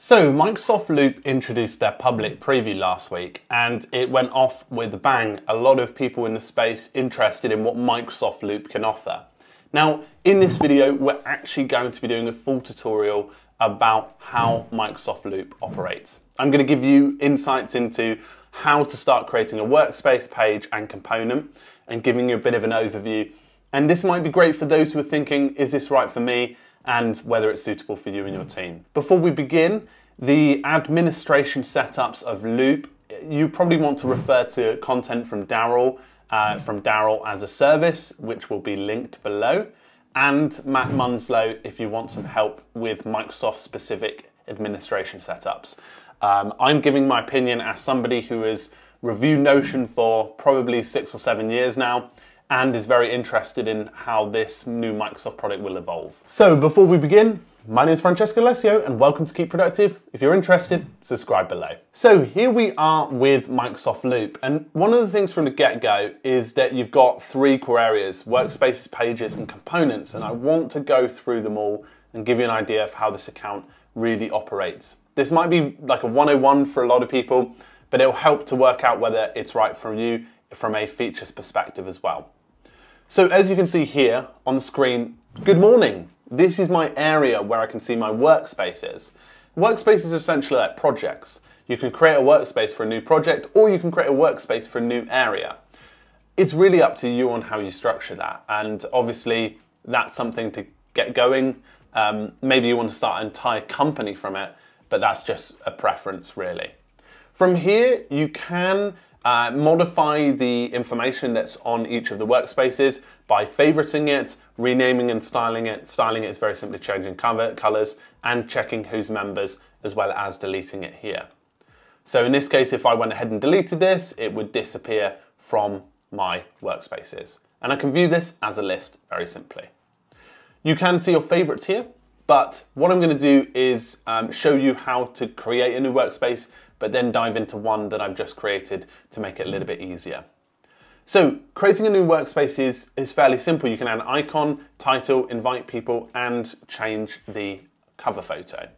So, Microsoft Loop introduced their public preview last week and it went off with a bang. A lot of people in the space interested in what Microsoft Loop can offer. Now, in this video, we're actually going to be doing a full tutorial about how Microsoft Loop operates. I'm going to give you insights into how to start creating a workspace page and component and giving you a bit of an overview. And this might be great for those who are thinking, is this right for me? And whether it's suitable for you and your team. Before we begin, the administration setups of Loop, you probably want to refer to content from Darrel, uh, from Darrel as a service, which will be linked below, and Matt Munslow if you want some help with Microsoft specific administration setups. Um, I'm giving my opinion as somebody who has reviewed Notion for probably six or seven years now and is very interested in how this new Microsoft product will evolve. So before we begin, my name is Francesco Alessio and welcome to Keep Productive. If you're interested, subscribe below. So here we are with Microsoft Loop. And one of the things from the get-go is that you've got three core areas, workspaces, pages, and components. And I want to go through them all and give you an idea of how this account really operates. This might be like a 101 for a lot of people, but it'll help to work out whether it's right for you from a features perspective as well. So as you can see here on the screen, good morning. This is my area where I can see my workspaces. Workspaces are essentially like projects. You can create a workspace for a new project or you can create a workspace for a new area. It's really up to you on how you structure that. And obviously that's something to get going. Um, maybe you want to start an entire company from it, but that's just a preference really. From here, you can uh, modify the information that's on each of the workspaces by favoriting it, renaming and styling it. Styling it is very simply changing cover, colors and checking who's members as well as deleting it here. So in this case, if I went ahead and deleted this, it would disappear from my workspaces. And I can view this as a list very simply. You can see your favorites here, but what I'm going to do is um, show you how to create a new workspace but then dive into one that I've just created to make it a little bit easier. So creating a new workspace is, is fairly simple. You can add an icon, title, invite people, and change the cover photo.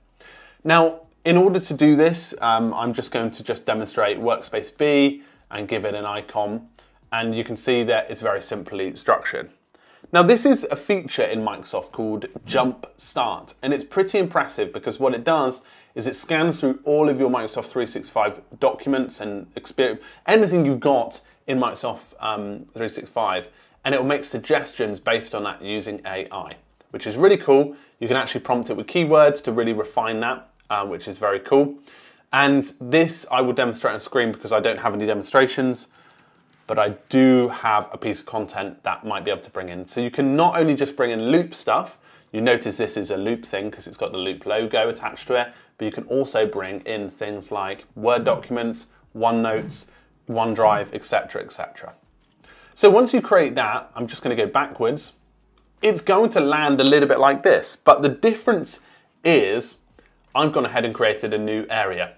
Now, in order to do this, um, I'm just going to just demonstrate workspace B and give it an icon. And you can see that it's very simply structured. Now this is a feature in Microsoft called Jump Start, and it's pretty impressive because what it does is it scans through all of your Microsoft 365 documents and anything you've got in Microsoft um, 365, and it will make suggestions based on that using AI, which is really cool. You can actually prompt it with keywords to really refine that, uh, which is very cool. And this I will demonstrate on screen because I don't have any demonstrations, but I do have a piece of content that might be able to bring in. So you can not only just bring in loop stuff, you notice this is a loop thing because it's got the loop logo attached to it, but you can also bring in things like Word documents, OneNotes, OneDrive, etc., etc. So once you create that, I'm just going to go backwards. It's going to land a little bit like this, but the difference is I've gone ahead and created a new area,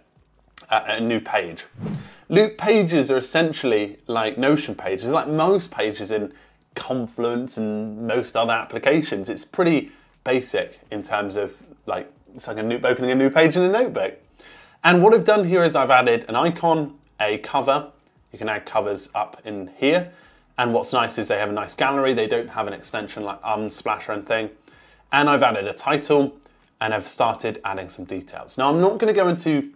a new page. Loop pages are essentially like Notion pages, like most pages in Confluence and most other applications. It's pretty basic in terms of like it's like a new, opening a new page in a notebook. And what I've done here is I've added an icon, a cover. You can add covers up in here. And what's nice is they have a nice gallery. They don't have an extension like Unsplash or anything. And I've added a title and I've started adding some details. Now I'm not gonna go into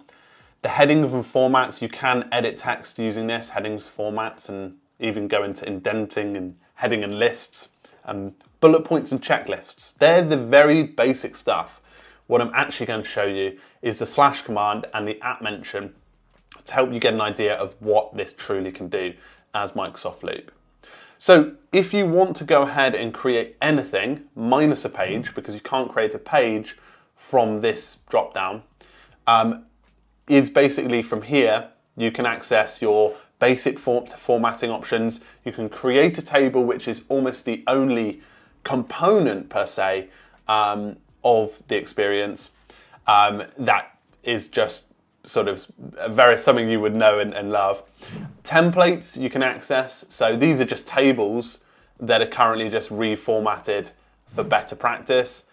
the headings and formats. You can edit text using this, headings, formats, and even go into indenting and heading and lists um, bullet points and checklists. They're the very basic stuff. What I'm actually going to show you is the slash command and the at mention to help you get an idea of what this truly can do as Microsoft Loop. So if you want to go ahead and create anything minus a page, because you can't create a page from this drop down, um, is basically from here, you can access your basic formatting options. You can create a table, which is almost the only component per se um, of the experience um, that is just sort of very something you would know and, and, love. Templates you can access. So these are just tables that are currently just reformatted for better practice.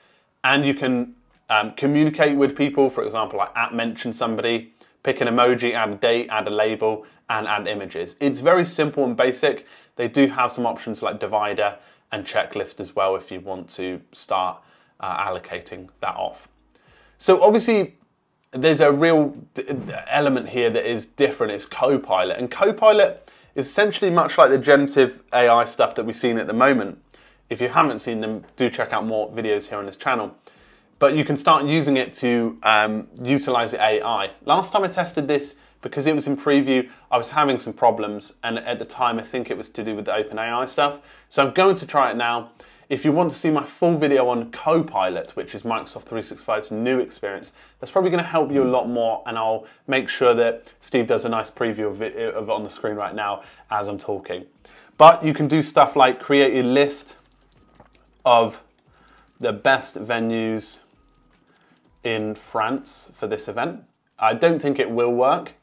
And you can um, communicate with people, for example, like at mention somebody, pick an emoji, add a date, add a label, and add images. It's very simple and basic. They do have some options like divider and checklist as well if you want to start uh, allocating that off. So obviously there's a real element here that is different. It's Copilot and Copilot is essentially much like the generative AI stuff that we've seen at the moment. If you haven't seen them, do check out more videos here on this channel. But you can start using it to um, utilize AI. Last time I tested this, because it was in preview, I was having some problems, and at the time I think it was to do with the OpenAI stuff. So I'm going to try it now. If you want to see my full video on Copilot, which is Microsoft 365's new experience, that's probably going to help you a lot more, and I'll make sure that Steve does a nice preview of it on the screen right now as I'm talking. But you can do stuff like create a list of the best venues in France for this event. I don't think it will work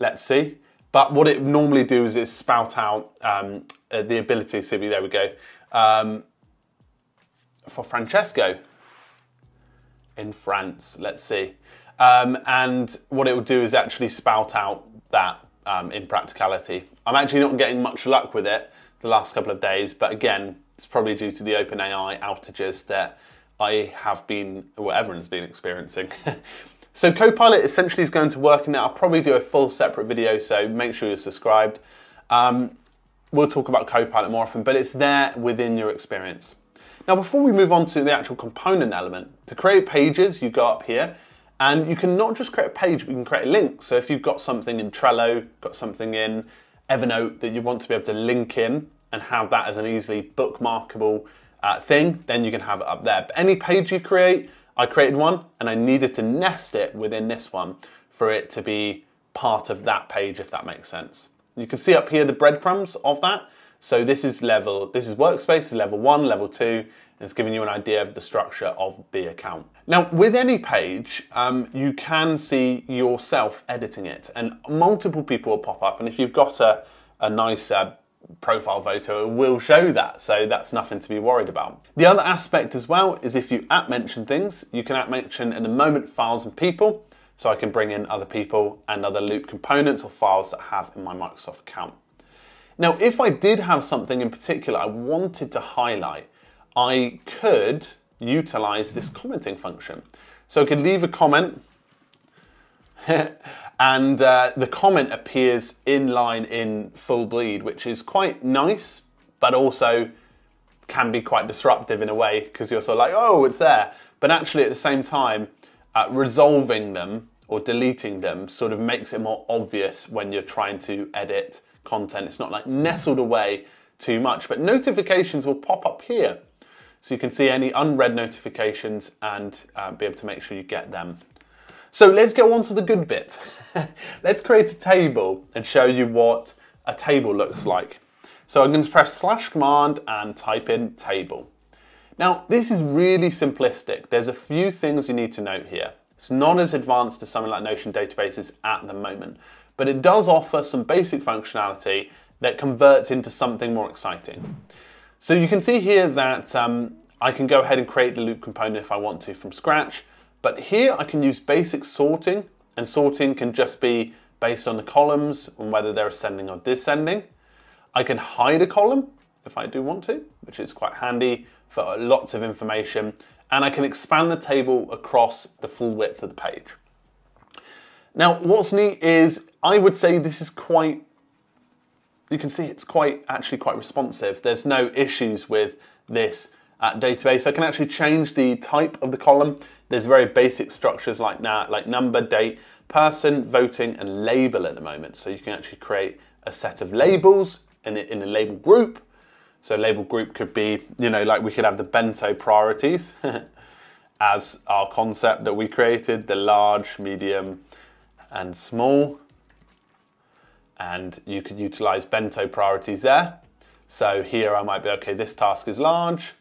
Let's see. But what it normally does is spout out um, uh, the ability, see, there we go, um, for Francesco in France, let's see. Um, and what it will do is actually spout out that um, in practicality. I'm actually not getting much luck with it the last couple of days, but again, it's probably due to the OpenAI outages that I have been, or everyone's been experiencing. So Copilot essentially is going to work in it. I'll probably do a full separate video, so make sure you're subscribed. Um, we'll talk about Copilot more often, but it's there within your experience. Now, before we move on to the actual component element, to create pages, you go up here, and you can not just create a page, but you can create a link. So if you've got something in Trello, got something in Evernote that you want to be able to link in and have that as an easily bookmarkable uh, thing, then you can have it up there. But any page you create, I created one and I needed to nest it within this one for it to be part of that page, if that makes sense. You can see up here the breadcrumbs of that. So this is level, this is workspace, level one, level two, and it's giving you an idea of the structure of the account. Now, with any page, um, you can see yourself editing it, and multiple people will pop up. And if you've got a, a nice uh, profile photo will show that, so that's nothing to be worried about. The other aspect as well is if you at mention things, you can at mention in the moment files and people, so I can bring in other people and other loop components or files that I have in my Microsoft account. Now, if I did have something in particular I wanted to highlight, I could utilize this commenting function. So I could leave a comment and uh, the comment appears in line in full bleed, which is quite nice, but also can be quite disruptive in a way because you're sort of like, oh, it's there. But actually, at the same time, uh, resolving them or deleting them sort of makes it more obvious when you're trying to edit content. It's not like nestled away too much, but notifications will pop up here. So you can see any unread notifications and uh, be able to make sure you get them so let's go on to the good bit. let's create a table and show you what a table looks like. So I'm going to press slash command and type in table. Now this is really simplistic. There's a few things you need to note here. It's not as advanced as something like Notion databases at the moment, but it does offer some basic functionality that converts into something more exciting. So you can see here that um, I can go ahead and create the loop component if I want to from scratch. But here I can use basic sorting, and sorting can just be based on the columns and whether they're ascending or descending. I can hide a column if I do want to, which is quite handy for lots of information. And I can expand the table across the full width of the page. Now, what's neat is I would say this is quite, you can see it's quite, actually quite responsive. There's no issues with this database. I can actually change the type of the column there's very basic structures like that, like number, date, person, voting, and label at the moment. So you can actually create a set of labels in a, in a label group. So label group could be, you know, like we could have the bento priorities as our concept that we created, the large, medium, and small. And you could utilize bento priorities there. So here I might be, okay, this task is large,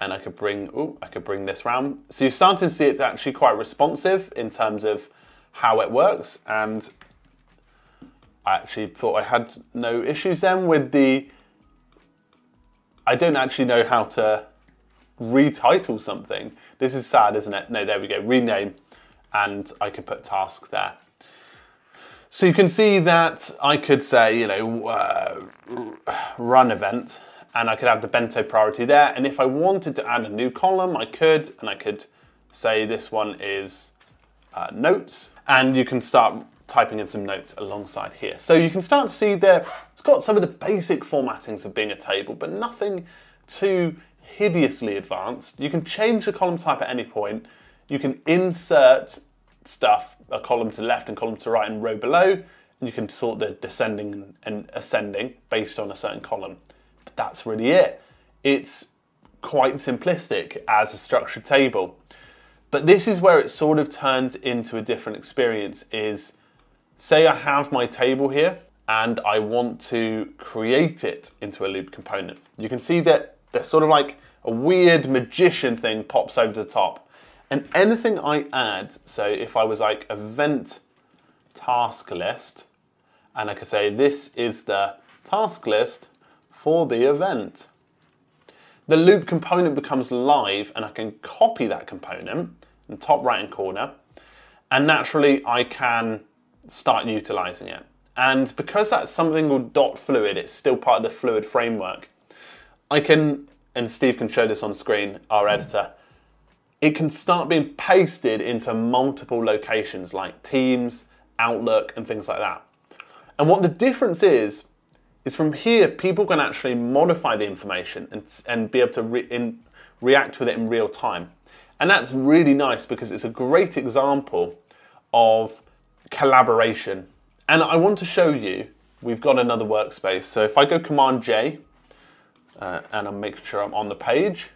and I could bring, oh, I could bring this round. So you're starting to see it's actually quite responsive in terms of how it works. And I actually thought I had no issues then with the, I don't actually know how to retitle something. This is sad, isn't it? No, there we go, rename, and I could put task there. So you can see that I could say, you know, uh, run event, and I could have the bento priority there. And if I wanted to add a new column, I could, and I could say this one is uh, notes, and you can start typing in some notes alongside here. So you can start to see there, it's got some of the basic formattings of being a table, but nothing too hideously advanced. You can change the column type at any point. You can insert stuff, a column to left and column to right and row below, and you can sort the descending and ascending based on a certain column. That's really it. It's quite simplistic as a structured table. But this is where it sort of turned into a different experience is Say I have my table here and I want to create it into a loop component. You can see that there's sort of like a weird magician thing pops over the top. And anything I add, so if I was like event task list, and I could say this is the task list for the event. The loop component becomes live and I can copy that component in the top right hand corner. And naturally I can start utilizing it. And because that's something called dot fluid, it's still part of the fluid framework. I can, and Steve can show this on screen, our editor, it can start being pasted into multiple locations like Teams, Outlook, and things like that. And what the difference is, is from here, people can actually modify the information and, and be able to re in, react with it in real time. And that's really nice because it's a great example of collaboration. And I want to show you, we've got another workspace. So if I go Command J, uh, and I'm making sure I'm on the page,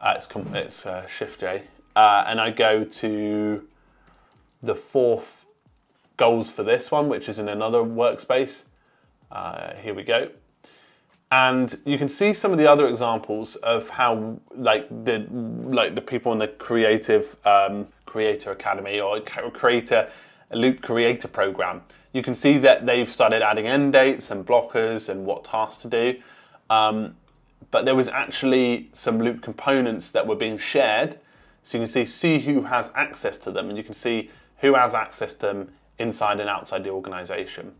uh, it's, it's uh, Shift J, uh, and I go to the fourth goals for this one, which is in another workspace. Uh, here we go. And you can see some of the other examples of how, like the like the people in the creative um, Creator Academy or Creator Loop Creator program, you can see that they've started adding end dates and blockers and what tasks to do. Um, but there was actually some loop components that were being shared. So you can see, see who has access to them and you can see who has access to them inside and outside the organization.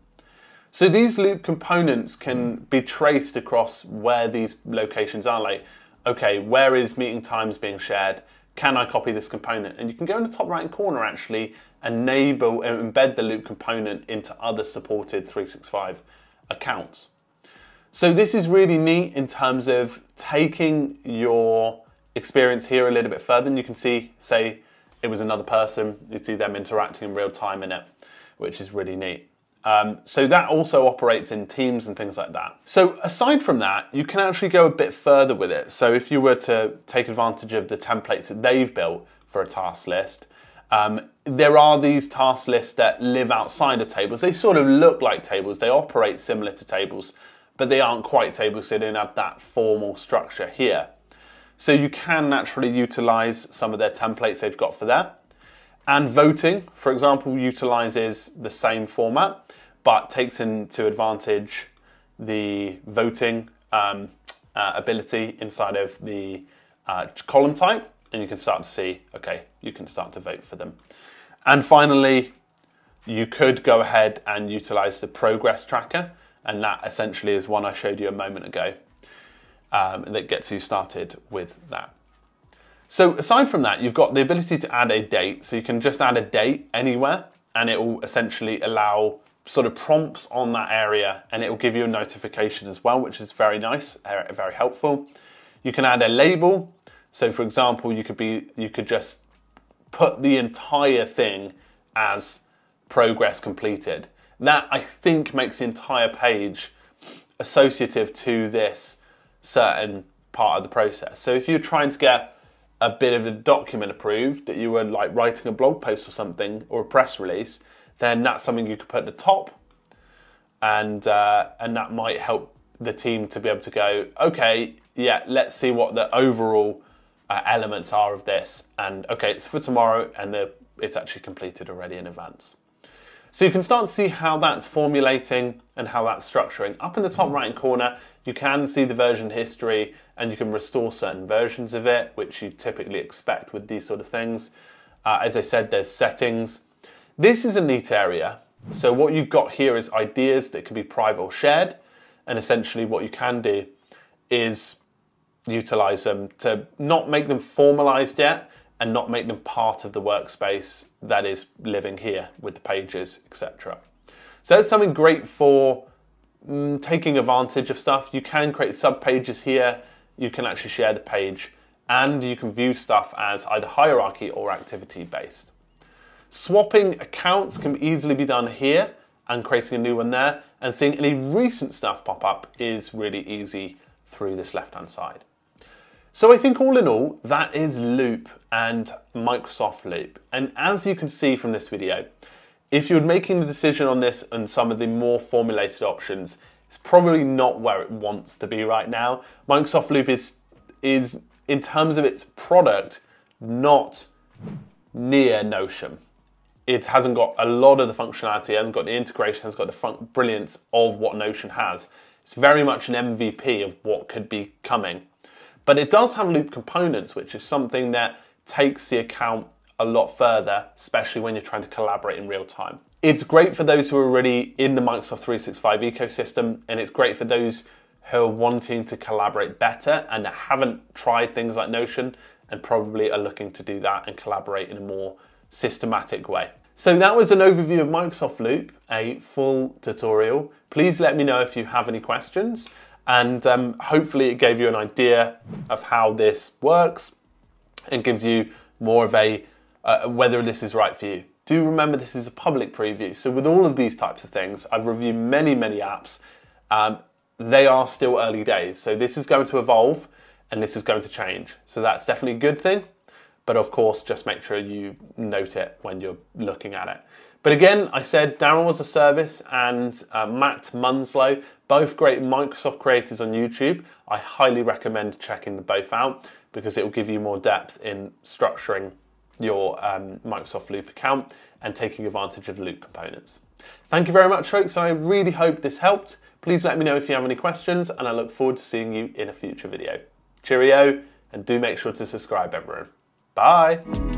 So these loop components can be traced across where these locations are. Like, okay, where is meeting times being shared? can I copy this component? And you can go in the top right corner actually, enable and embed the loop component into other supported 365 accounts. So this is really neat in terms of taking your experience here a little bit further. And you can see, say, it was another person, you see them interacting in real time in it, which is really neat. Um, so that also operates in teams and things like that. So aside from that, you can actually go a bit further with it. So if you were to take advantage of the templates that they've built for a task list, um, there are these task lists that live outside of tables. They sort of look like tables. They operate similar to tables, but they aren't quite tables, so they don't have that formal structure here. So you can naturally utilize some of their templates they've got for that. And voting, for example, utilizes the same format, but takes into advantage the voting um, uh, ability inside of the uh, column type. And you can start to see, okay, you can start to vote for them. And finally, you could go ahead and utilize the progress tracker. And that essentially is one I showed you a moment ago um, that gets you started with that. So aside from that, you've got the ability to add a date. So you can just add a date anywhere and it will essentially allow sort of prompts on that area and it will give you a notification as well, which is very nice, uh, very helpful. You can add a label. So for example, you could be, you could just put the entire thing as progress completed. That I think makes the entire page associative to this certain part of the process. So if you're trying to get a bit of a document approved that you were like writing a blog post or something or a press release, then that's something you could put at the top, and uh, and that might help the team to be able to go, okay, yeah, let's see what the overall uh, elements are of this, and okay, it's for tomorrow, and the, it's actually completed already in advance. So you can start to see how that's formulating and how that's structuring. Up in the top right hand corner, you can see the version history and you can restore certain versions of it, which you typically expect with these sort of things. Uh, as I said, there's settings. This is a neat area. So what you've got here is ideas that can be private or shared. And essentially what you can do is utilize them to not make them formalized yet and not make them part of the workspace that is living here with the pages, etc. So that's something great for mm, taking advantage of stuff. You can create sub pages here. You can actually share the page and you can view stuff as either hierarchy or activity based. Swapping accounts can easily be done here and creating a new one there and seeing any recent stuff pop up is really easy through this left hand side. So I think all in all, that is Loop and Microsoft Loop. And as you can see from this video, if you're making the decision on this and some of the more formulated options, it's probably not where it wants to be right now. Microsoft Loop is, is in terms of its product, not near Notion. It hasn't got a lot of the functionality, it hasn't got the integration, it hasn't got the brilliance of what Notion has. It's very much an MVP of what could be coming. But it does have loop components, which is something that takes the account a lot further, especially when you're trying to collaborate in real time. It's great for those who are already in the Microsoft 365 ecosystem, and it's great for those who are wanting to collaborate better and haven't tried things like Notion and probably are looking to do that and collaborate in a more systematic way. So that was an overview of Microsoft Loop, a full tutorial. Please let me know if you have any questions and um, hopefully it gave you an idea of how this works and gives you more of a uh, whether this is right for you. Do remember this is a public preview, so with all of these types of things, I've reviewed many, many apps. Um, they are still early days, so this is going to evolve and this is going to change. So that's definitely a good thing. But of course, just make sure you note it when you're looking at it. But again, I said Darrel was a service and uh, Matt Munslow, both great Microsoft creators on YouTube. I highly recommend checking them both out because it will give you more depth in structuring your um, Microsoft Loop account and taking advantage of Loop components. Thank you very much, folks. I really hope this helped. Please let me know if you have any questions, and I look forward to seeing you in a future video. Cheerio, and do make sure to subscribe, everyone. Bye.